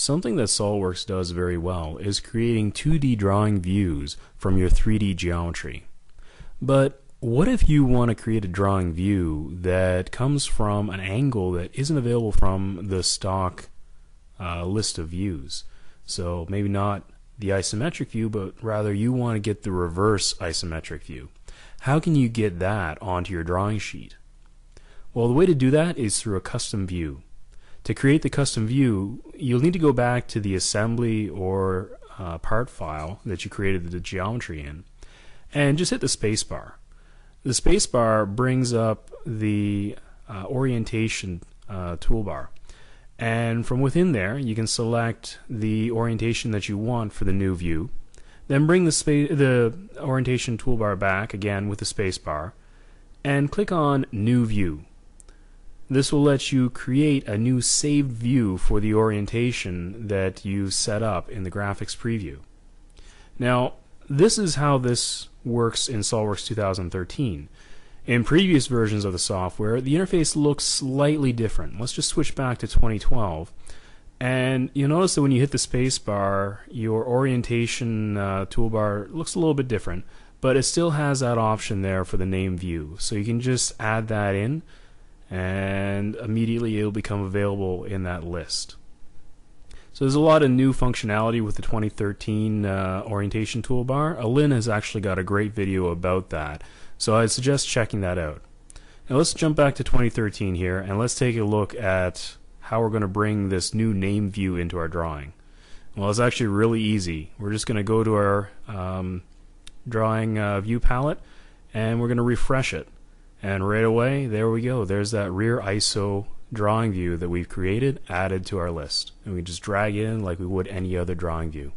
Something that SOLIDWORKS does very well is creating 2D drawing views from your 3D geometry. But what if you want to create a drawing view that comes from an angle that isn't available from the stock uh, list of views? So maybe not the isometric view, but rather you want to get the reverse isometric view. How can you get that onto your drawing sheet? Well, the way to do that is through a custom view. To create the custom view, you'll need to go back to the assembly or uh, part file that you created the geometry in and just hit the spacebar. The spacebar brings up the uh, orientation uh, toolbar. And from within there, you can select the orientation that you want for the new view. Then bring the, the orientation toolbar back again with the spacebar and click on New View. This will let you create a new saved view for the orientation that you set up in the graphics preview. Now, this is how this works in SOLIDWORKS 2013. In previous versions of the software, the interface looks slightly different. Let's just switch back to 2012. And you'll notice that when you hit the spacebar, your orientation uh, toolbar looks a little bit different, but it still has that option there for the name view. So you can just add that in and immediately it'll become available in that list. So there's a lot of new functionality with the 2013 uh, orientation toolbar. Alin has actually got a great video about that, so I suggest checking that out. Now let's jump back to 2013 here and let's take a look at how we're going to bring this new name view into our drawing. Well, it's actually really easy. We're just going to go to our um, drawing uh, view palette and we're going to refresh it. And right away, there we go. There's that rear ISO drawing view that we've created added to our list. And we just drag in like we would any other drawing view.